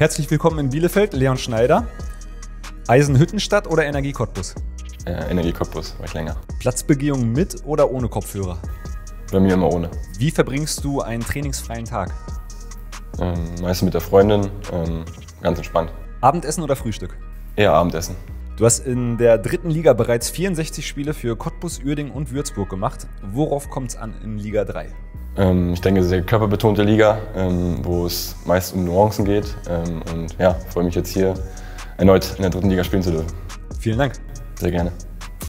Herzlich willkommen in Bielefeld, Leon Schneider. Eisenhüttenstadt oder Energie Cottbus? Äh, Energie Cottbus, war ich länger. Platzbegehung mit oder ohne Kopfhörer? Bei mir immer ohne. Wie verbringst du einen trainingsfreien Tag? Ähm, meistens mit der Freundin, ähm, ganz entspannt. Abendessen oder Frühstück? Eher Abendessen. Du hast in der dritten Liga bereits 64 Spiele für Cottbus, Uerdingen und Würzburg gemacht. Worauf kommt es an in Liga 3? Ähm, ich denke, sehr körperbetonte Liga, ähm, wo es meist um Nuancen geht. Ähm, und ja, freue mich jetzt hier erneut in der dritten Liga spielen zu dürfen. Vielen Dank. Sehr gerne.